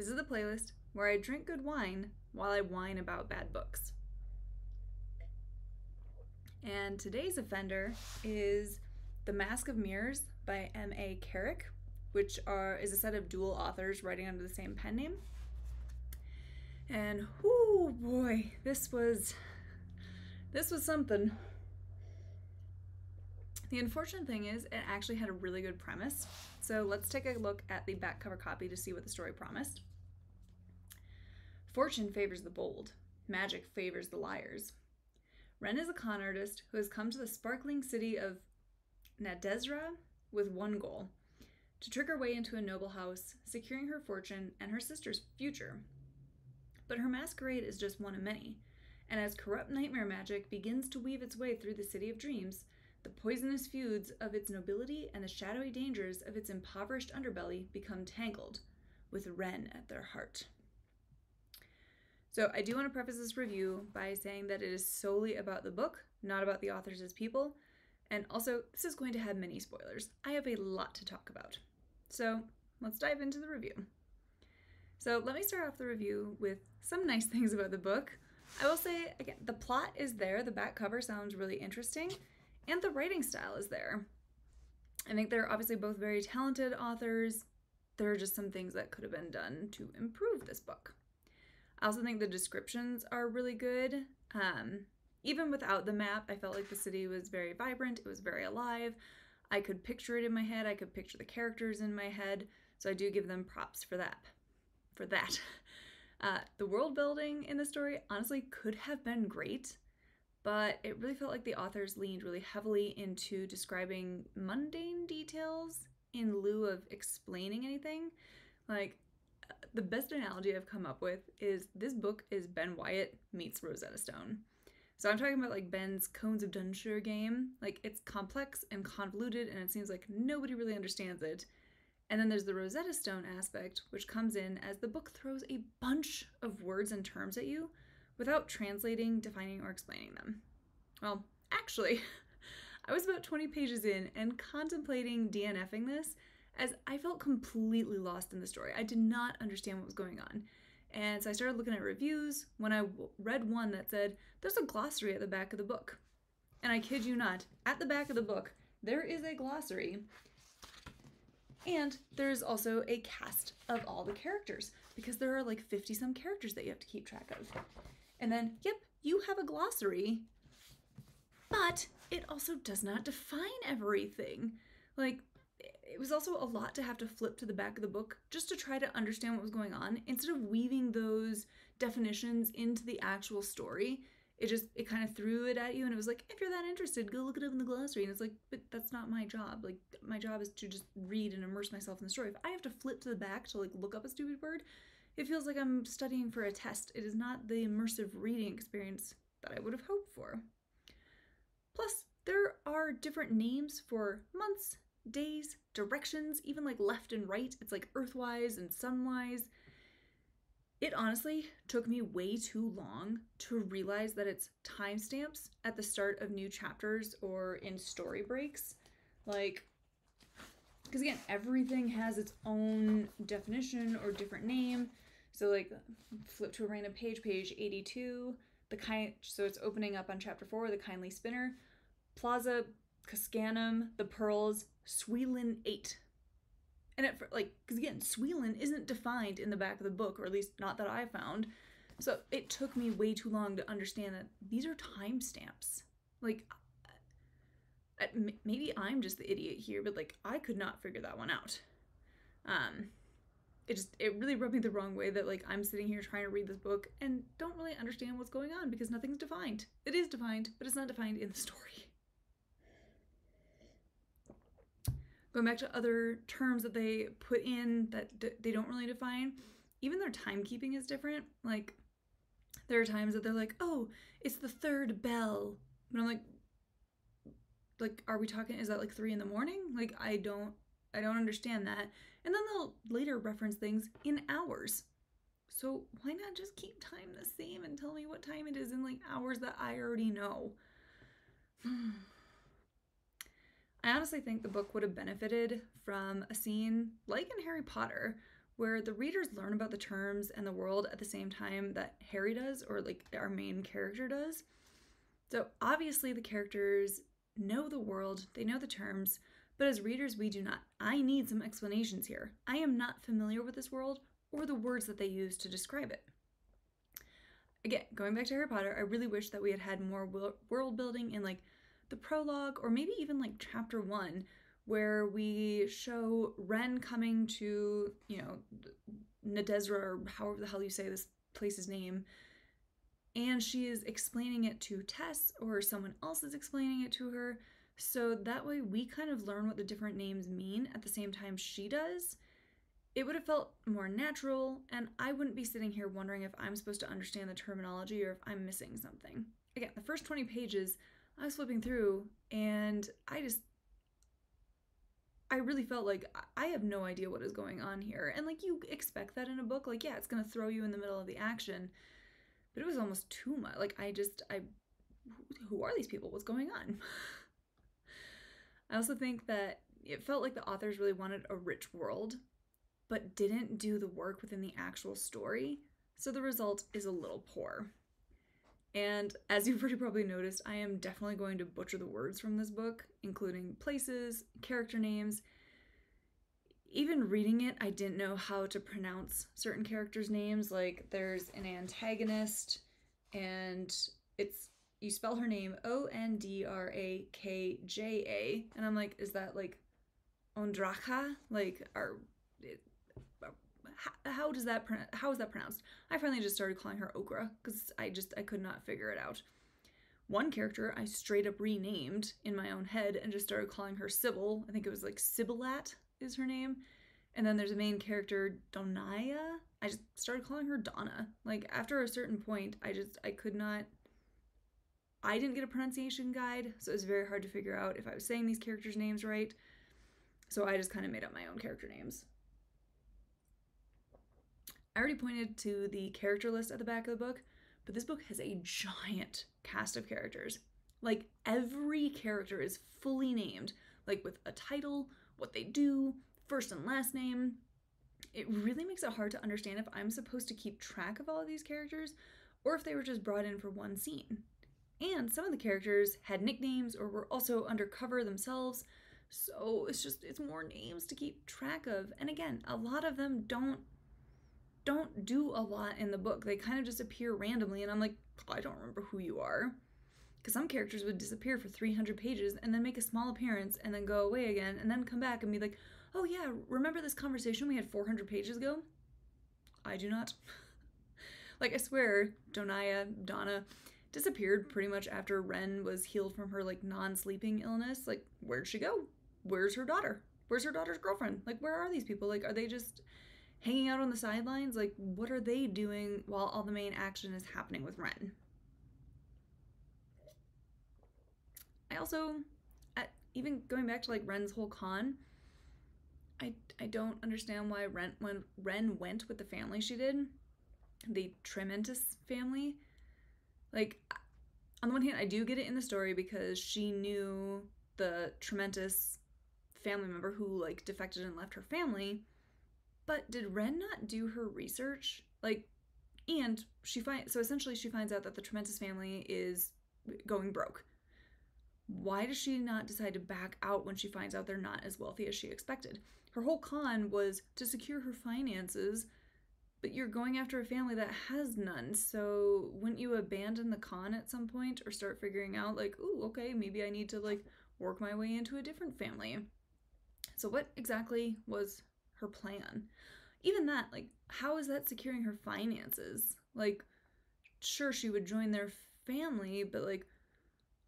This is the playlist where I drink good wine while I whine about bad books. And today's offender is The Mask of Mirrors by M.A. Carrick, which are is a set of dual authors writing under the same pen name. And whoo boy, this was this was something. The unfortunate thing is it actually had a really good premise. So let's take a look at the back cover copy to see what the story promised. Fortune favors the bold, magic favors the liars. Ren is a con artist who has come to the sparkling city of Nadezra with one goal to trick her way into a noble house, securing her fortune and her sister's future. But her masquerade is just one of many, and as corrupt nightmare magic begins to weave its way through the city of dreams, the poisonous feuds of its nobility and the shadowy dangers of its impoverished underbelly become tangled, with Ren at their heart. So, I do want to preface this review by saying that it is solely about the book, not about the authors as people. And also, this is going to have many spoilers. I have a lot to talk about. So, let's dive into the review. So, let me start off the review with some nice things about the book. I will say, again, the plot is there, the back cover sounds really interesting, and the writing style is there. I think they're obviously both very talented authors. There are just some things that could have been done to improve this book. I also think the descriptions are really good. Um, even without the map, I felt like the city was very vibrant, it was very alive. I could picture it in my head, I could picture the characters in my head, so I do give them props for that. For that. Uh, the world building in the story honestly could have been great, but it really felt like the authors leaned really heavily into describing mundane details in lieu of explaining anything. Like, the best analogy I've come up with is this book is Ben Wyatt meets Rosetta Stone. So I'm talking about like Ben's Cones of Dunshire game. Like it's complex and convoluted and it seems like nobody really understands it. And then there's the Rosetta Stone aspect, which comes in as the book throws a bunch of words and terms at you without translating, defining, or explaining them. Well, actually, I was about 20 pages in and contemplating DNFing this as I felt completely lost in the story. I did not understand what was going on. And so I started looking at reviews when I read one that said, There's a glossary at the back of the book. And I kid you not, at the back of the book, there is a glossary. And there's also a cast of all the characters because there are like 50 some characters that you have to keep track of. And then, yep, you have a glossary, but it also does not define everything. Like, it was also a lot to have to flip to the back of the book just to try to understand what was going on. Instead of weaving those definitions into the actual story it just it kind of threw it at you and it was like if you're that interested go look it up in the glossary. And it's like but that's not my job. Like my job is to just read and immerse myself in the story. If i have to flip to the back to like look up a stupid word it feels like i'm studying for a test. It is not the immersive reading experience that i would have hoped for. Plus there are different names for months days, directions, even like left and right. It's like earthwise and sunwise. It honestly took me way too long to realize that it's timestamps at the start of new chapters or in story breaks. Like, because again, everything has its own definition or different name. So, like, flip to a random page, page 82, the kind, so it's opening up on chapter 4, the kindly spinner. Plaza Cascanum, the pearls, Swelin 8. And it, like, because again, Swelin isn't defined in the back of the book, or at least not that I found. So it took me way too long to understand that these are timestamps. Like, maybe I'm just the idiot here, but like, I could not figure that one out. Um, it just, it really rubbed me the wrong way that like I'm sitting here trying to read this book and don't really understand what's going on because nothing's defined. It is defined, but it's not defined in the story. Going back to other terms that they put in that d- they don't really define, even their timekeeping is different. Like, there are times that they're like, oh, it's the third bell. and I'm like, like, are we talking, is that like three in the morning? Like, I don't, I don't understand that. And then they'll later reference things in hours. So why not just keep time the same and tell me what time it is in like hours that I already know? Hmm. I honestly think the book would have benefited from a scene like in Harry Potter where the readers learn about the terms and the world at the same time that Harry does, or like our main character does. So obviously, the characters know the world, they know the terms, but as readers, we do not. I need some explanations here. I am not familiar with this world or the words that they use to describe it. Again, going back to Harry Potter, I really wish that we had had more world building in like the prologue or maybe even like chapter one, where we show Ren coming to, you know, Nadezra or however the hell you say this place's name, and she is explaining it to Tess or someone else is explaining it to her. So that way we kind of learn what the different names mean at the same time she does. It would have felt more natural, and I wouldn't be sitting here wondering if I'm supposed to understand the terminology or if I'm missing something. Again, the first 20 pages, I was flipping through, and I just I really felt like I have no idea what is going on here. And like you expect that in a book, like yeah, it's going to throw you in the middle of the action. But it was almost too much. Like I just I who are these people? What's going on? I also think that it felt like the authors really wanted a rich world, but didn't do the work within the actual story. So the result is a little poor. And as you've already probably noticed, I am definitely going to butcher the words from this book, including places, character names. Even reading it, I didn't know how to pronounce certain characters' names. Like, there's an antagonist, and it's you spell her name O N D R A K J A, and I'm like, is that like Ondraka? Like, are how, does that how is that pronounced? I finally just started calling her Okra because I just I could not figure it out. One character I straight up renamed in my own head and just started calling her Sybil. I think it was like Sybilat is her name. And then there's a main character, Donaia. I just started calling her Donna. Like after a certain point, I just I could not I didn't get a pronunciation guide, so it was very hard to figure out if I was saying these characters' names right. So I just kind of made up my own character names. I already pointed to the character list at the back of the book, but this book has a giant cast of characters. Like every character is fully named, like with a title, what they do, first and last name. It really makes it hard to understand if I'm supposed to keep track of all of these characters or if they were just brought in for one scene. And some of the characters had nicknames or were also undercover themselves, so it's just it's more names to keep track of. And again, a lot of them don't don't do a lot in the book. They kind of just appear randomly, and I'm like, I don't remember who you are. Because some characters would disappear for 300 pages and then make a small appearance and then go away again and then come back and be like, oh yeah, remember this conversation we had 400 pages ago? I do not. like, I swear, Donaia, Donna, disappeared pretty much after Ren was healed from her like non-sleeping illness. Like, where'd she go? Where's her daughter? Where's her daughter's girlfriend? Like, where are these people? Like, are they just hanging out on the sidelines? Like, what are they doing while all the main action is happening with Ren? I also, at, even going back to like Ren's whole con, I I don't understand why Ren when Ren went with the family she did, the Traementis family. Like, on the one hand, I do get it in the story because she knew the Traementis family member who like defected and left her family but did Ren not do her research? Like, and she finds so essentially she finds out that the Traementis family is going broke. Why does she not decide to back out when she finds out they're not as wealthy as she expected? Her whole con was to secure her finances, but you're going after a family that has none. So wouldn't you abandon the con at some point or start figuring out like, "Ooh, okay, maybe I need to like work my way into a different family." So what exactly was her plan. Even that, like, how is that securing her finances? Like, sure, she would join their family, but like,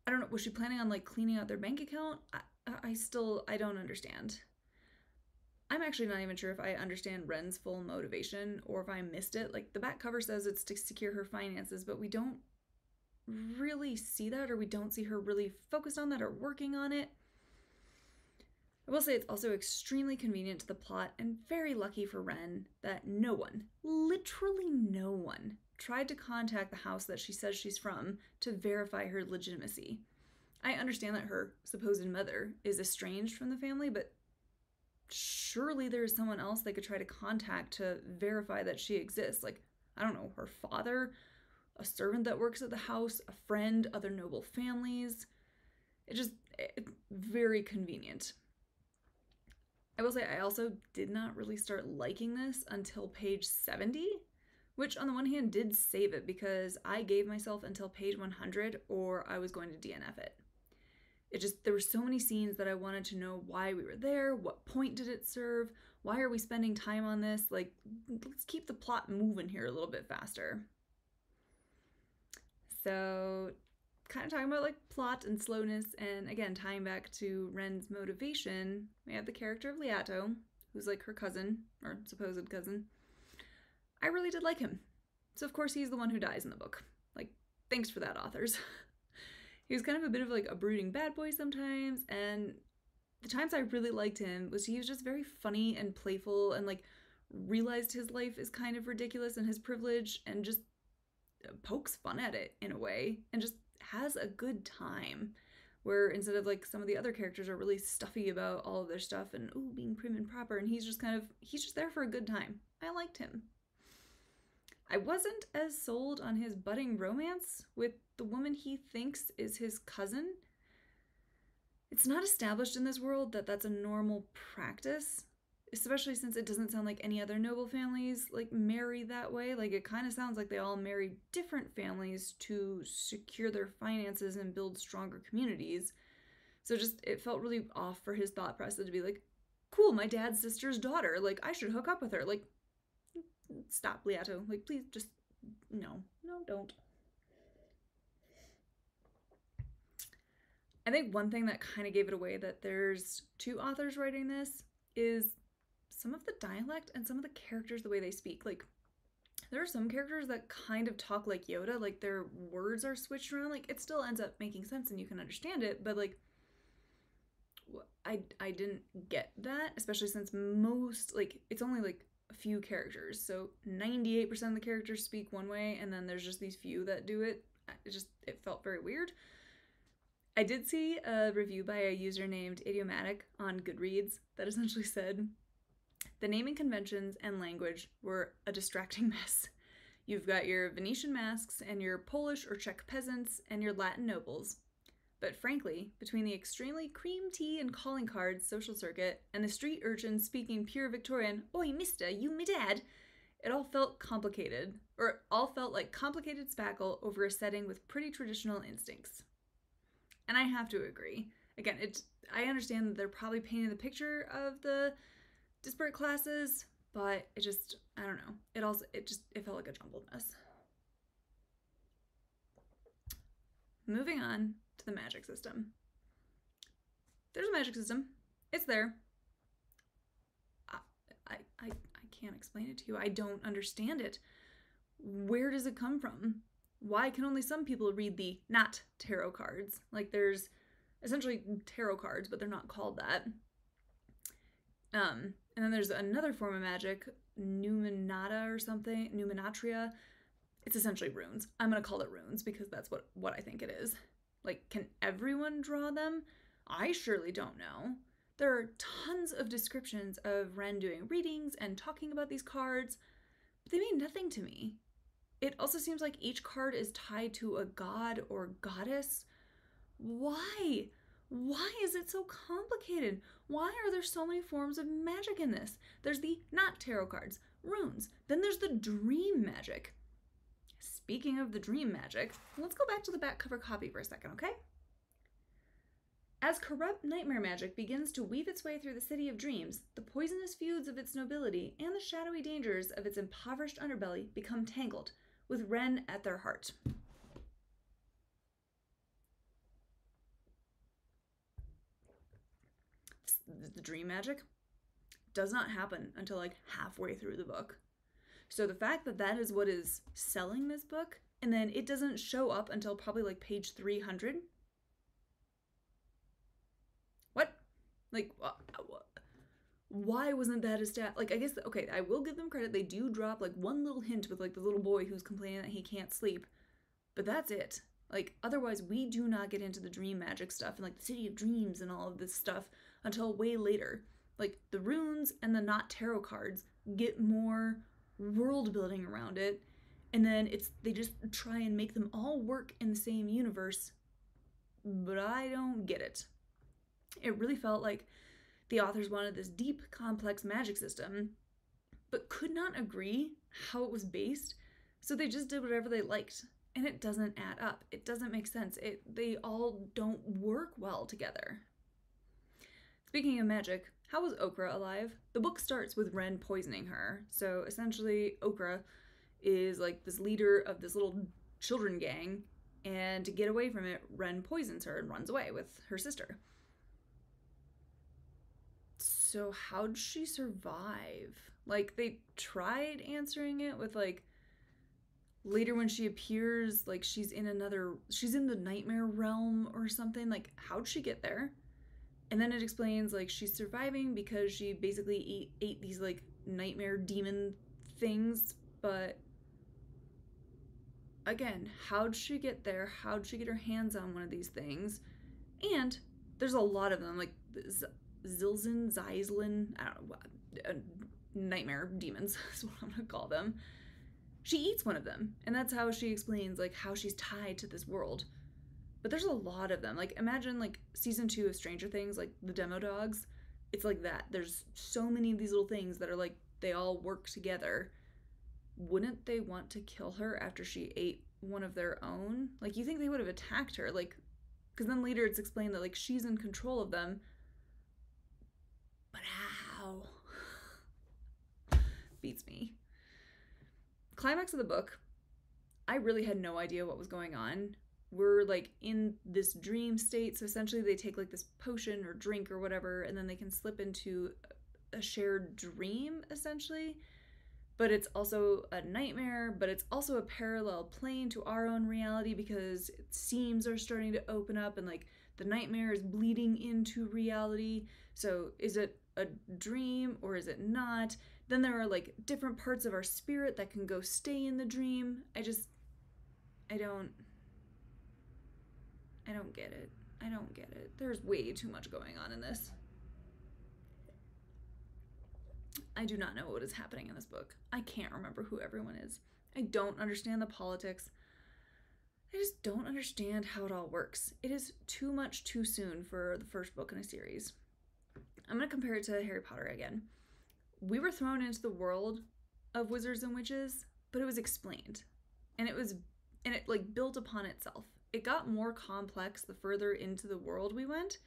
I don't know, was she planning on like cleaning out their bank account? I, I still, I don't understand. I'm actually not even sure if I understand Ren's full motivation or if I missed it. Like, the back cover says it's to secure her finances, but we don't really see that or we don't see her really focused on that or working on it. I will say it's also extremely convenient to the plot and very lucky for Ren that no one, literally no one, tried to contact the house that she says she's from to verify her legitimacy. I understand that her supposed mother is estranged from the family, but surely there's someone else they could try to contact to verify that she exists. Like, I don't know, her father, a servant that works at the house, a friend, other noble families. It just it, very convenient. I will say I also did not really start liking this until page 70, which on the one hand did save it because I gave myself until page 100 or I was going to DNF it. It just there were so many scenes that I wanted to know why we were there, what point did it serve, why are we spending time on this? Like let's keep the plot moving here a little bit faster. So kind of talking about like plot and slowness, and again, tying back to Ren's motivation, we have the character of Leato, who's like her cousin, or supposed cousin. I really did like him. So, of course, he's the one who dies in the book. Like, thanks for that, authors. he was kind of a bit of like a brooding bad boy sometimes, and the times I really liked him was he was just very funny and playful and like realized his life is kind of ridiculous and his privilege and just pokes fun at it in a way and just has a good time. Where instead of like some of the other characters are really stuffy about all of their stuff and oh being prim and proper, and he's just kind of he's just there for a good time. I liked him. I wasn't as sold on his budding romance with the woman he thinks is his cousin. It's not established in this world that that's a normal practice, especially since it doesn't sound like any other noble families like marry that way. Like it kind of sounds like they all marry different families to secure their finances and build stronger communities. So just it felt really off for his thought process to be like cool my dad's sister's daughter. Like i should hook up with her. Like stop Leato like please just no. No don't. I think one thing that kind of gave it away that there's two authors writing this is some of the dialect and some of the characters, the way they speak. Like, there are some characters that kind of talk like Yoda, like their words are switched around. Like, it still ends up making sense and you can understand it, but like, I, I didn't get that, especially since most, like, it's only like a few characters. So 98% of the characters speak one way, and then there's just these few that do it. It just, it felt very weird. I did see a review by a user named Idiomatic on Goodreads that essentially said the naming conventions and language were a distracting mess. You've got your Venetian masks and your Polish or Czech peasants and your Latin nobles. But frankly, between the extremely cream tea and calling cards social circuit and the street urchins speaking pure Victorian, Oi, mister, you me dad, it all felt complicated, or it all felt like complicated spackle over a setting with pretty traditional instincts. And I have to agree. Again, it I understand that they're probably painting the picture of the disparate classes, but it just I don't know. It also it just it felt like a jumbled mess. Moving on to the magic system. There's a magic system. It's there. I, I, I, I can't explain it to you. I don't understand it. Where does it come from? Why can only some people read the not tarot cards? Like there's essentially tarot cards, but they're not called that. Um, and then there's another form of magic, Numinata or something, Numinatria. It's essentially runes. I'm gonna call it runes because that's what what I think it is. Like, can everyone draw them? I surely don't know. There are tons of descriptions of Ren doing readings and talking about these cards, but they mean nothing to me. It also seems like each card is tied to a god or goddess. Why? Why is it so complicated? Why are there so many forms of magic in this? There's the not tarot cards, runes, then there's the dream magic. Speaking of the dream magic, let's go back to the back cover copy for a second, okay? As corrupt nightmare magic begins to weave its way through the city of dreams, the poisonous feuds of its nobility and the shadowy dangers of its impoverished underbelly become tangled, with Ren at their heart. The dream magic does not happen until like halfway through the book. So the fact that that is what is selling this book and then it doesn't show up until probably like page 300 what? Like why wasn't that a stat? Like i guess okay i will give them credit. They do drop like one little hint with like the little boy who's complaining that he can't sleep but that's it. Like otherwise we do not get into the dream magic stuff and like the city of dreams and all of this stuff until way later. Like the runes and the not tarot cards get more world building around it, and then it's they just try and make them all work in the same universe. But I don't get it. It really felt like the authors wanted this deep, complex magic system, but could not agree how it was based, so they just did whatever they liked. And it doesn't add up. It doesn't make sense. It they all don't work well together. Speaking of magic, how was Okra alive? The book starts with Ren poisoning her. So essentially, Okra is like this leader of this little children gang, and to get away from it, Ren poisons her and runs away with her sister. So, how'd she survive? Like, they tried answering it with, like, later when she appears, like, she's in another, she's in the nightmare realm or something. Like, how'd she get there? And then it explains, like, she's surviving because she basically ate, ate these, like, nightmare demon things, but again, how'd she get there? How'd she get her hands on one of these things? And there's a lot of them, like Zilzin, Zeislin, I don't know, uh, nightmare demons is what I'm gonna call them. She eats one of them, and that's how she explains like how she's tied to this world. But there's a lot of them. Like imagine like season two of Stranger Things, like the demo dogs. It's like that. There's so many of these little things that are like they all work together. Wouldn't they want to kill her after she ate one of their own? Like you think they would have attacked her? Like, because then later it's explained that like she's in control of them but how? Beats me. Climax of the book, I really had no idea what was going on. We're like in this dream state, so essentially they take like this potion or drink or whatever, and then they can slip into a shared dream, essentially. But it's also a nightmare, but it's also a parallel plane to our own reality because seams are starting to open up and like the nightmare is bleeding into reality. So is it a dream or is it not? Then there are like different parts of our spirit that can go stay in the dream. I just I don't I don't get it. I don't get it. There's way too much going on in this. I do not know what is happening in this book. I can't remember who everyone is. I don't understand the politics. I just don't understand how it all works. It is too much too soon for the first book in a series. I'm going to compare it to Harry Potter again. We were thrown into the world of wizards and witches, but it was explained. And it was and it like built upon itself. It got more complex the further into the world we went.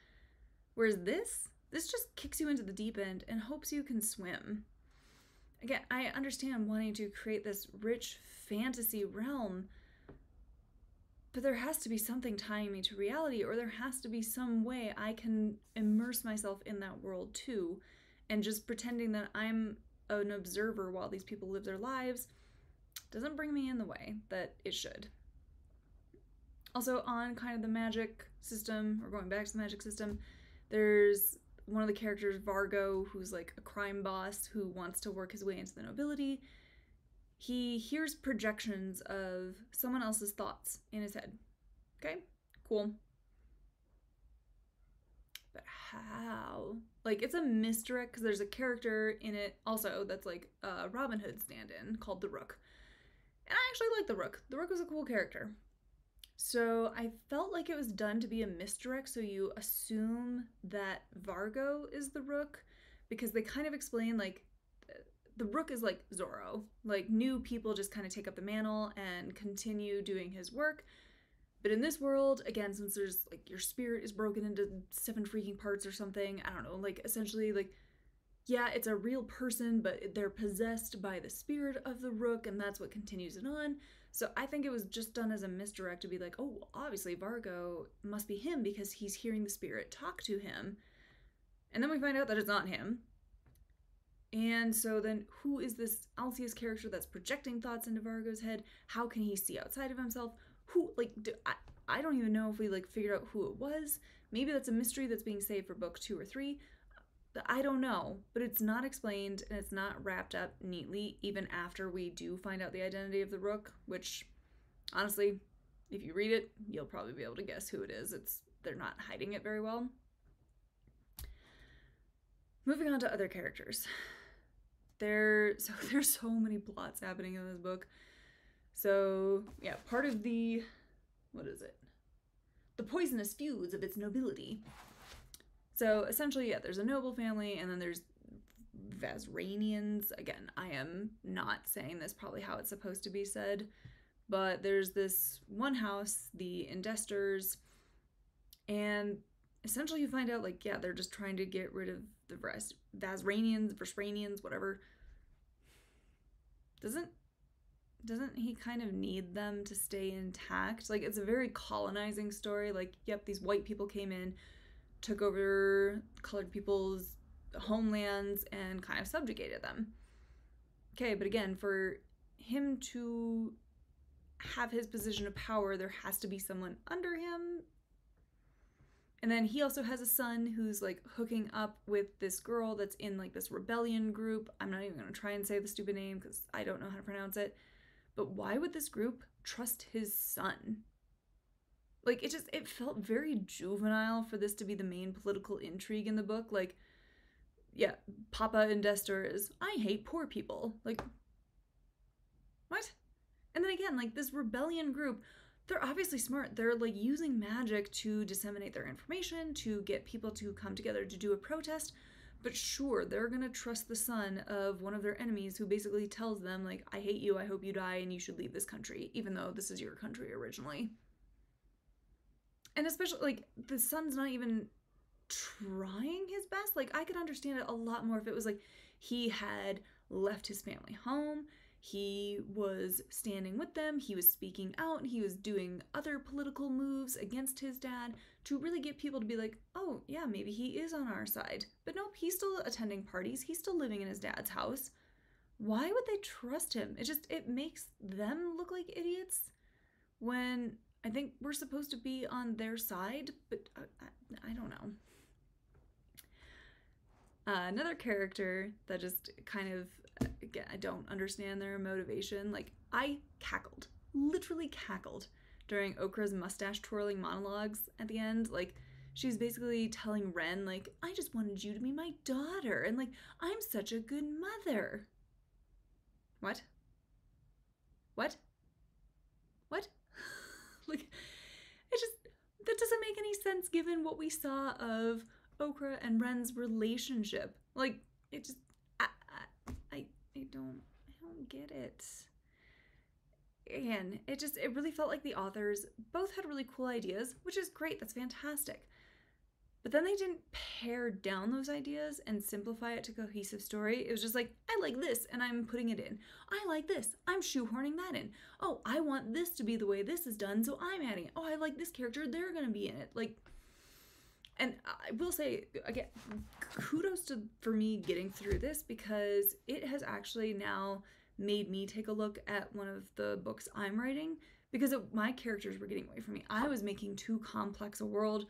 Whereas this, this just kicks you into the deep end and hopes you can swim. Again, I understand wanting to create this rich fantasy realm, but there has to be something tying me to reality, or there has to be some way I can immerse myself in that world too. And just pretending that I'm an observer while these people live their lives doesn't bring me in the way that it should. Also, on kind of the magic system, or going back to the magic system, there's one of the characters, Vargo, who's like a crime boss who wants to work his way into the nobility he hears projections of someone else's thoughts in his head. Okay, cool. But how? Like, it's a misdirect because there's a character in it also that's like a Robin Hood stand in called the Rook. And I actually like the Rook. The Rook was a cool character. So I felt like it was done to be a misdirect, so you assume that Vargo is the Rook because they kind of explain like the Rook is like Zorro. Like new people just kind of take up the mantle and continue doing his work. But in this world, again, since there's like your spirit is broken into seven freaking parts or something, I don't know, like essentially like yeah, it's a real person, but they're possessed by the spirit of the Rook, and that's what continues it on. So I think it was just done as a misdirect to be like, oh, obviously Vargo must be him because he's hearing the spirit talk to him. And then we find out that it's not him. And so then who is this Alsius character that's projecting thoughts into Vargo's head? How can he see outside of himself? Who like do, I, I don't even know if we like figured out who it was. Maybe that's a mystery that's being saved for book 2 or 3. I don't know, but it's not explained and it's not wrapped up neatly even after we do find out the identity of the rook, which honestly, if you read it, you'll probably be able to guess who it is. It's they're not hiding it very well. moving on to other characters. There so there's so many plots happening in this book. So, yeah, part of the what is it? The poisonous feuds of its nobility. So, essentially, yeah, there's a noble family and then there's Vazranians. Again, I am not saying this probably how it's supposed to be said, but there's this one house, the Indestors, and essentially you find out like yeah, they're just trying to get rid of the Vaz- Vazranians, Vazranians, whatever. Doesn't doesn't he kind of need them to stay intact? Like it's a very colonizing story. Like, yep, these white people came in, took over colored people's homelands and kind of subjugated them. Okay, but again, for him to have his position of power, there has to be someone under him. And then he also has a son who's like hooking up with this girl that's in like this rebellion group. I'm not even to try and say the stupid name because I don't know how to pronounce it. But why would this group trust his son? Like it just it felt very juvenile for this to be the main political intrigue in the book. Like yeah, Papa Indestor is I hate poor people. Like what? And then again, like this rebellion group, they're obviously smart. They're like using magic to disseminate their information, to get people to come together to do a protest. But sure, they're gonna trust the son of one of their enemies who basically tells them, like, I hate you, I hope you die, and you should leave this country, even though this is your country originally. And especially, like, the son's not even trying his best. Like, I could understand it a lot more if it was like he had left his family home, he was standing with them, he was speaking out, he was doing other political moves against his dad to really get people to be like, oh, yeah, maybe he is on our side. But nope, he's still attending parties, he's still living in his dad's house. Why would they trust him? It just it makes them look like idiots when I think we're supposed to be on their side, but I, I, I don't know. Uh, another character that just kind of again, I don't understand their motivation. Like, I cackled, literally cackled during Okra's mustache twirling monologues at the end. Like, she's basically telling Ren, like, I just wanted you to be my daughter, and like, I'm such a good mother. What? What? What? like, it just, that doesn't make any sense given what we saw of Okra and Ren's relationship. Like, it just, I I I don't I don't get it. And it just it really felt like the authors both had really cool ideas, which is great, that's fantastic. But then they didn't pare down those ideas and simplify it to cohesive story. It was just like, I like this and I'm putting it in. I like this. I'm shoehorning that in. Oh, I want this to be the way this is done, so I'm adding it. Oh, I like this character, they're going to be in it. Like and I will say again, kudos to for me getting through this because it has actually now made me take a look at one of the books I'm writing because it, my characters were getting away from me. I was making too complex a world,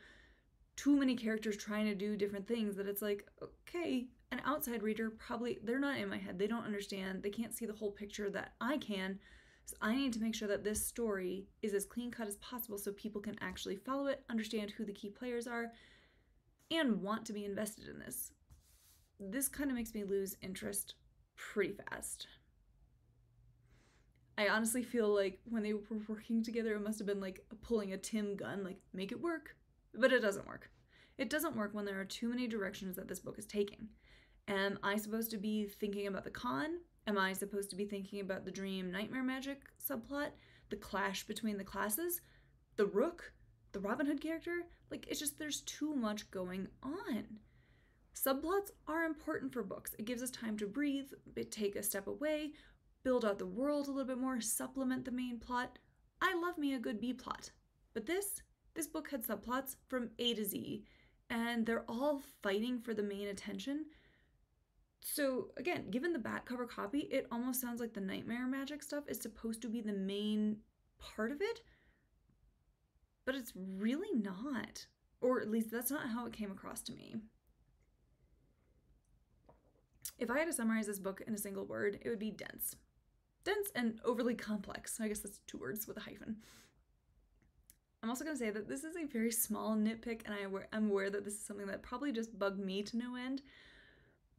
too many characters trying to do different things that it's like, okay, an outside reader probably they're not in my head. They don't understand. They can't see the whole picture that I can. So I need to make sure that this story is as clean cut as possible so people can actually follow it, understand who the key players are, and want to be invested in this. This kind of makes me lose interest pretty fast. I honestly feel like when they were working together, it must have been like pulling a Tim Gunn, like, make it work. But it doesn't work. It doesn't work when there are too many directions that this book is taking. Am I supposed to be thinking about the con? Am I supposed to be thinking about the dream nightmare magic subplot? The clash between the classes? The rook? The Robin Hood character? Like, it's just there's too much going on. Subplots are important for books. It gives us time to breathe, take a step away, build out the world a little bit more, supplement the main plot. I love me a good B plot. But this, this book had subplots from A to Z, and they're all fighting for the main attention. So, again, given the back cover copy, it almost sounds like the nightmare magic stuff is supposed to be the main part of it, but it's really not. Or at least that's not how it came across to me. If I had to summarize this book in a single word, it would be dense. Dense and overly complex. I guess that's two words with a hyphen. I'm also going to say that this is a very small nitpick, and I am aware that this is something that probably just bugged me to no end.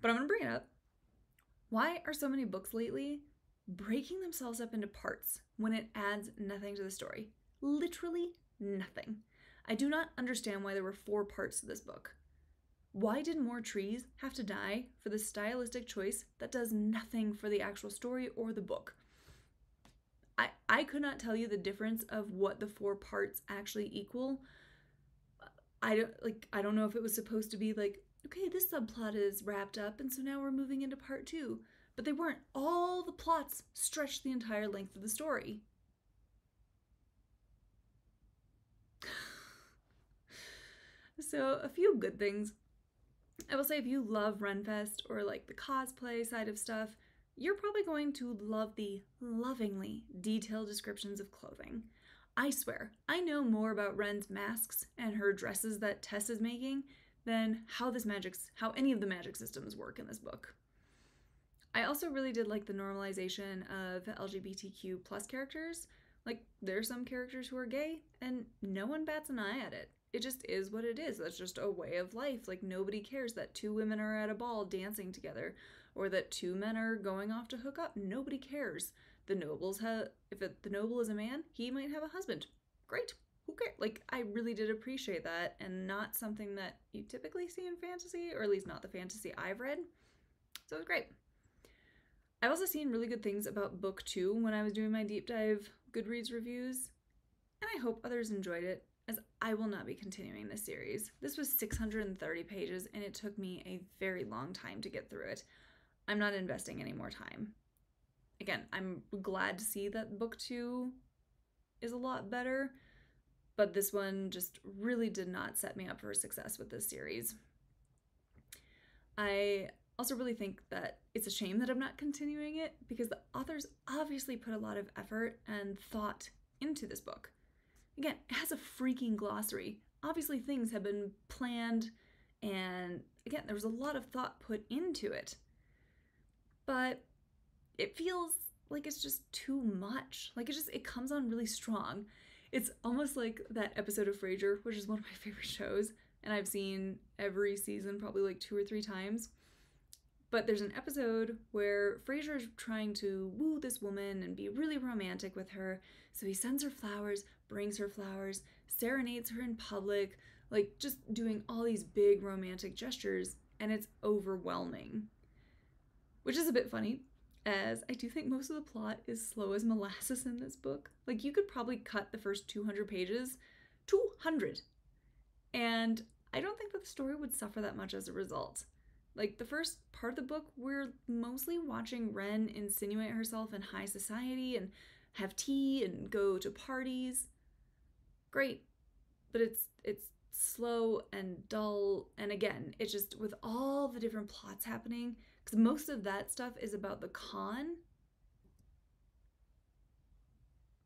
but I'm going to bring it up. Why are so many books lately breaking themselves up into parts when it adds nothing to the story? Literally nothing. I do not understand why there were four parts to this book. Why did more trees have to die for the stylistic choice that does nothing for the actual story or the book? I, I could not tell you the difference of what the four parts actually equal. I don't like I don't know if it was supposed to be like, okay, this subplot is wrapped up and so now we're moving into part 2. But they weren't. All the plots stretched the entire length of the story. so, a few good things. I will say if you love Renfest or like the cosplay side of stuff, you're probably going to love the lovingly detailed descriptions of clothing. I swear, I know more about Ren's masks and her dresses that Tess is making than how this magic's how any of the magic systems work in this book. I also really did like the normalization of LGBTQ plus characters. Like there's some characters who are gay and no one bats an eye at it. It just is what it is. That's just a way of life. Like nobody cares that two women are at a ball dancing together or that two men are going off to hook up. Nobody cares. The nobles have, if it, the noble is a man, he might have a husband. Great. Who cares? Like, I really did appreciate that and not something that you typically see in fantasy, or at least not the fantasy I've read. So it was great. I've also seen really good things about book two when I was doing my deep dive Goodreads reviews, and I hope others enjoyed it, as I will not be continuing this series. This was 630 pages, and it took me a very long time to get through it. I'm not investing any more time. Again, I'm glad to see that book two is a lot better, but this one just really did not set me up for success with this series. I also really think that it's a shame that I'm not continuing it because the authors obviously put a lot of effort and thought into this book. Again, it has a freaking glossary. Obviously, things have been planned, and again, there was a lot of thought put into it but it feels like it's just too much. Like it just it comes on really strong. It's almost like that episode of Frasier, which is one of my favorite shows, and I've seen every season probably like two or three times. But there's an episode where Frasier is trying to woo this woman and be really romantic with her. So he sends her flowers, brings her flowers, serenades her in public, like just doing all these big romantic gestures, and it's overwhelming which is a bit funny as I do think most of the plot is slow as molasses in this book. Like you could probably cut the first 200 pages, 200. And I don't think that the story would suffer that much as a result. Like the first part of the book, we're mostly watching Ren insinuate herself in high society and have tea and go to parties. Great. But it's it's slow and dull and again, it's just with all the different plots happening, because most of that stuff is about the con.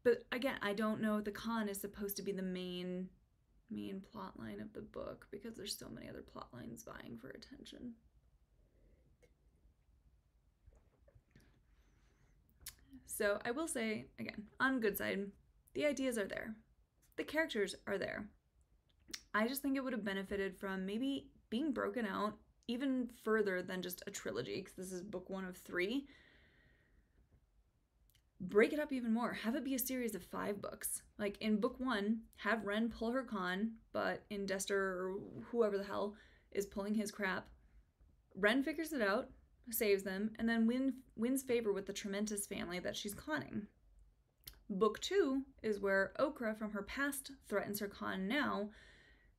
But again, I don't know if the con is supposed to be the main main plot line of the book because there's so many other plot lines vying for attention. So I will say, again, on good side, the ideas are there. The characters are there. I just think it would have benefited from maybe being broken out even further than just a trilogy, because this is book one of three. Break it up even more. Have it be a series of five books. Like in book one, have Ren pull her con, but Indestor or whoever the hell is pulling his crap, Ren figures it out, saves them, and then win, wins favor with the Traementis family that she's conning. Book two is where Okra from her past threatens her con now,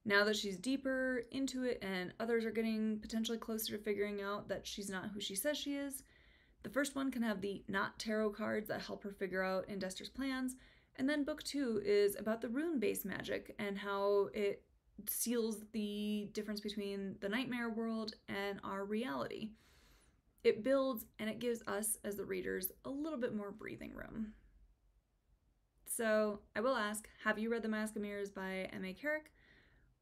now that she's deeper into it and others are getting potentially closer to figuring out that she's not who she says she is, the first one can have the not tarot cards that help her figure out Indestor's plans. And then book two is about the rune based magic and how it seals the difference between the nightmare world and our reality. It builds and it gives us, as the readers, a little bit more breathing room. So I will ask Have you read The Mask of Mirrors by M.A. Carrick?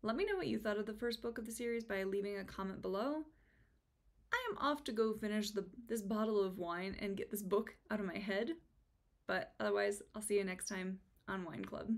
Let me know what you thought of the first book of the series by leaving a comment below. I am off to go finish the this bottle of wine and get this book out of my head. But otherwise, I'll see you next time on Whine Club.